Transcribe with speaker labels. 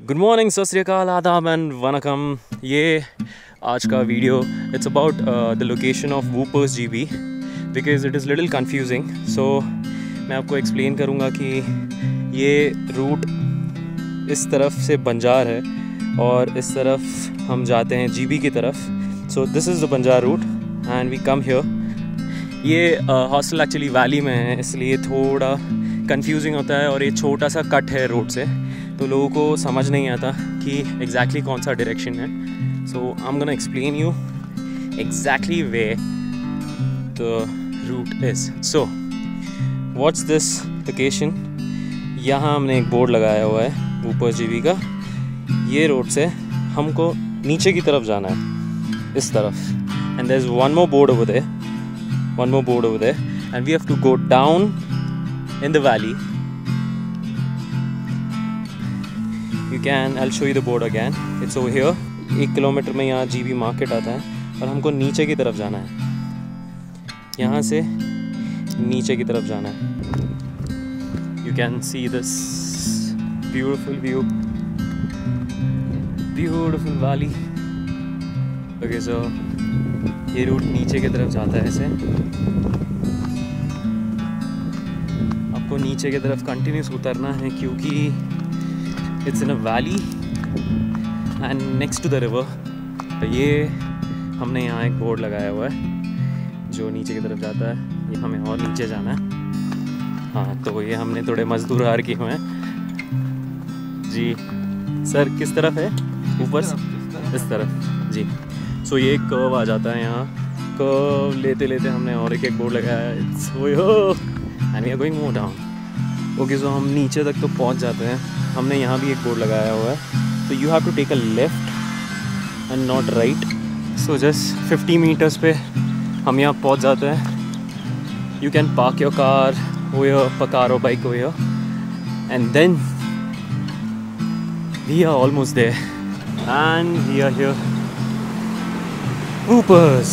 Speaker 1: Good morning सत श्रीकाल आदाब and vanakkam ये आज का video it's about the location of Whoopers Jibhi because it is little confusing so मैं आपको एक्सप्लेन करूँगा कि ये रूट इस तरफ़ से बंजार है और इस तरफ़ हम जाते हैं जी बी की तरफ़ so this is the Banjar route and we come here ये हॉस्टल एक्चुअली वैली में है इसलिए थोड़ा कंफ्यूजिंग होता है और ये छोटा सा कट है रोड से तो लोगों को समझ नहीं आता कि एग्जैक्टली exactly कौन सा डायरेक्शन है। So I am gonna explain you exactly way the route is so what's this location यहाँ हमने एक बोर्ड लगाया हुआ है, ऊपर जीवी का। ये रोड से हमको नीचे की तरफ़ जाना है, इस तरफ़। And there is one more board over one more board over they and we have to go down in the valley you can I show you the board again it's over here एक kilometre में यहाँ GB market आता है और हमको नीचे की तरफ़ जाना है। यहाँ से नीचे की तरफ़ जाना है। You can see this beautiful view beautiful valley okay so ये रूट नीचे की तरफ़ जाता है ऐसे। आपको नीचे की तरफ़ कंटिन्यूस उतरना है क्योंकि it's in a valley and next to the river तो ये हमने यहाँ एक बोर्ड लगाया हुआ है जो नीचे की तरफ़ जाता है। ये हमें और नीचे जाना है। हाँ तो ये हमने थोड़े मजदूर हार किए हुए हैं। जी। सर किस तरफ़ है? ऊपर इस तरफ़। जी। सो so, ये एक कर्व आ जाता है यहाँ। कर्व लेते लेते हमने और एक एक बोर्ड लगाया है। And we are going more down okay so हम नीचे तक तो पहुँच जाते हैं। हमने यहाँ भी एक बोर्ड लगाया हुआ है। तो you have to take a left and not right so just 50 metres पे हम यहाँ पहुँच जाते हैं। You can park your car हो car or bike over here and then we are almost there. And we are here. Hoopers